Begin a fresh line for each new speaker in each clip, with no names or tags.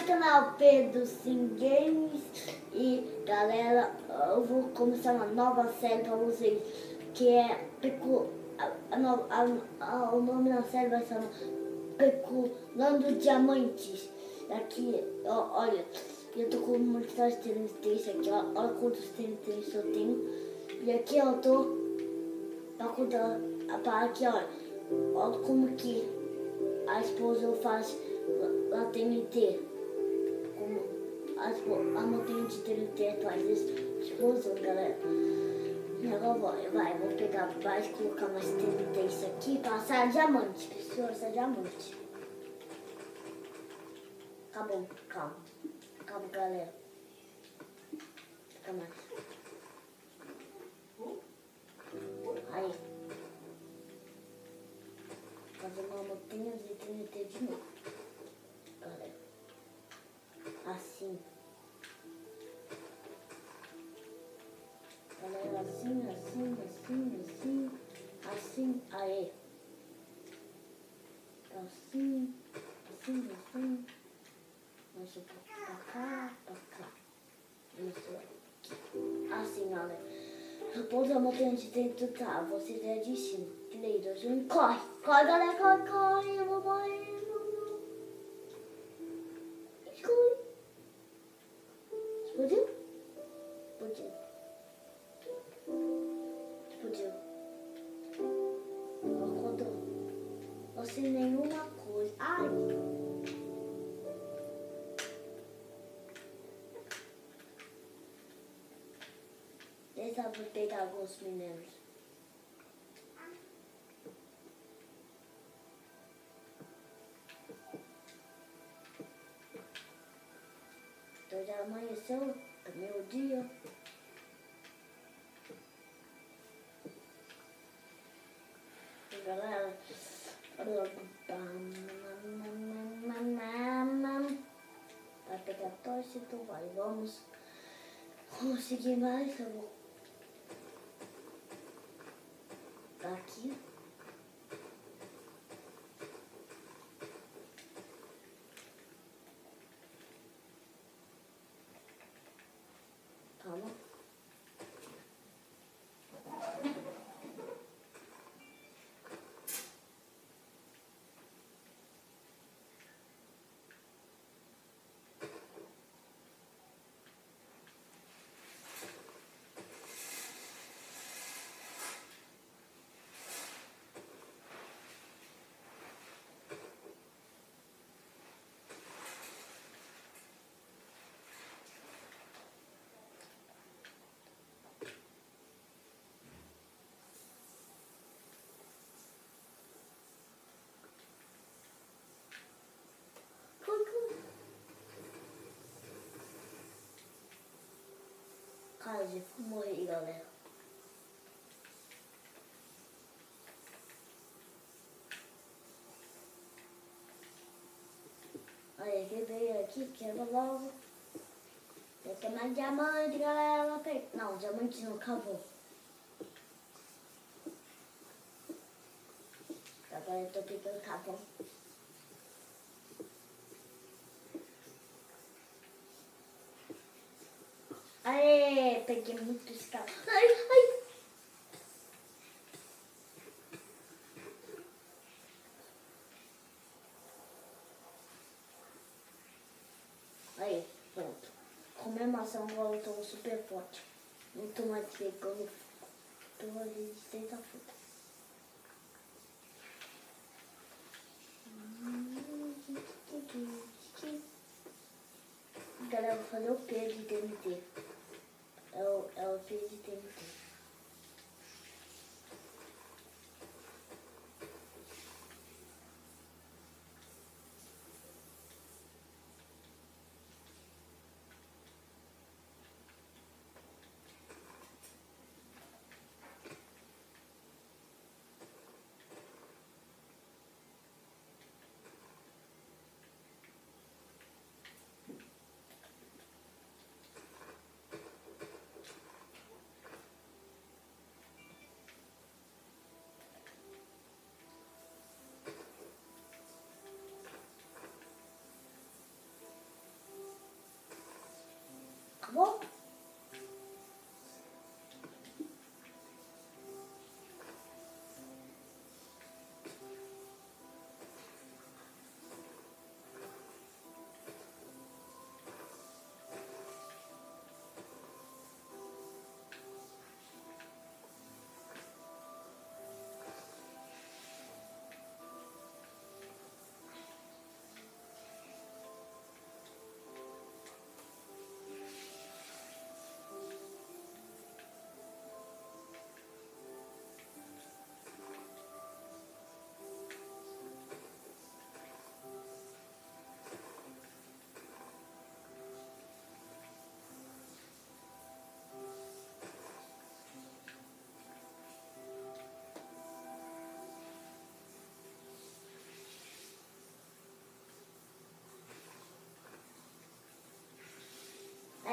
mais canal Pedro Sim Games e galera, eu vou começar uma nova série pra vocês que é Pecu... a, a, no- a, o nome da série vai ser Peculando Diamantes. Aqui, ó, olha, eu tô com muitos TNTs aqui, ó, olha quantos TNTs eu tenho. E aqui eu tô pra contar para aqui, olha, olha como que a esposa faz TNT. Como a, espo- a montanha de TNT faz explosão, galera. E agora vai, vai, vou pegar, vai colocar mais TNT isso aqui, passar diamante, preciso passar diamante. Acabou, calma. Calma, galera. Fica mais. Aí. Fazer uma montanha de TNT de novo. Assim, assim, assim, assim. Assim, aí. Assim, assim, assim. Um pouco pra cá, pra cá. Isso. Assim. Eu pouso a montanha de dentro, tá? Você é de cima. 3, 2, 1, corre! Corre, galera, corre, corre! Eu eu vou morrer. Não sei nenhuma coisa. Ai! Deixa eu pegar alguns mineiros. Então já amanheceu, é meu dia. Vai pegar tosse, então vai, vamos conseguir mais, eu vou aqui. Calma. Quase morri, galera. Aí, quebrei aqui, quebra logo. Tem que mais diamante, galera. Não, diamante não, acabou. Agora eu tô pegando carvão. Aê, peguei muito escala. Ai, ai. Aí, pronto. Comer maçã tô super forte. Tô mais pegando. Tô resistente à fruta. Galera, vou fazer o P de TNT. É o, é o P de TNT. tá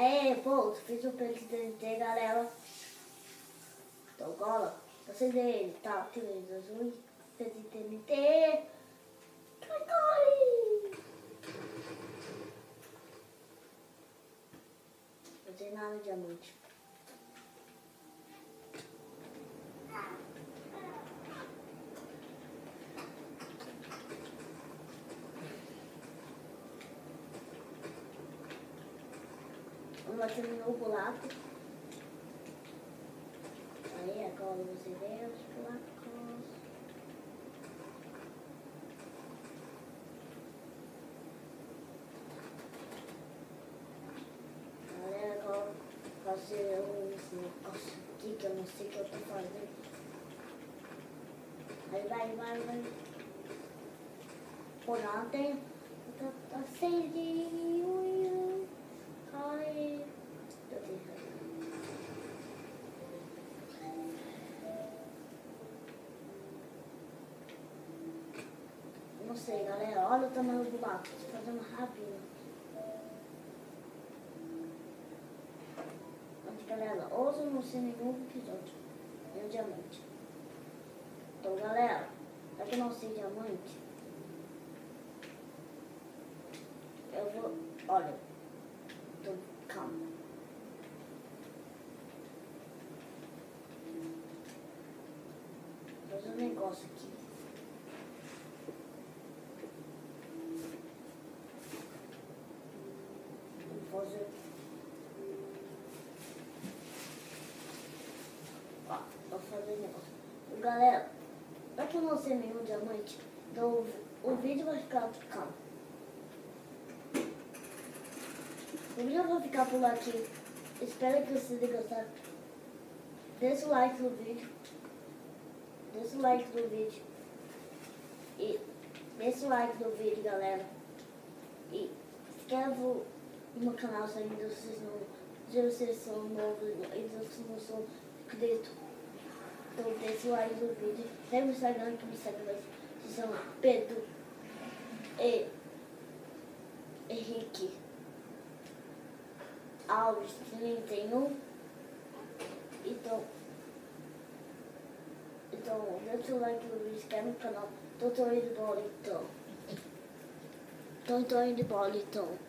É, pô, fiz o presidente, galera. Então, gola, vocês ele, tá, três azuis, presidente. Cai, cai. Não tem nada de diamante. Vamos lá terminou o buraco. Aí agora você vê os buracos. Galera, agora fazer uns negócios aqui que eu não sei o que eu tô fazendo. Aí vai, vai, vai. Por ontem, tá, tá sem Ai, eu tenho Não sei, galera. Olha o tamanho do buraco. Estou fazendo rápido. Mas, galera, eu não sei nenhum episódio. Nenhum diamante. Então, galera, já que não sei diamante, eu vou... Olha, então, calma. Vou fazer um negócio aqui. Vou fazer. Ó, vou fazer um negócio. Galera, pra que eu não sei nenhum diamante, então o, vídeo vai ficar. Calma. O vídeo vai ficar por aqui. Espero que vocês tenham gostado. Deixa o like no vídeo. Deixa o like no vídeo. E deixa o like no vídeo, galera. E inscreva no canal se ainda vocês não. Se vocês são novos e vocês não são inscritos. Deixa o like no vídeo. Segue o Instagram que me segue mais. Se chama Pedro e Henrique. Alves 31. Então, então deixa o like no vídeo, inscreve no canal. Tô, indo embora então. Tô, indo embora então.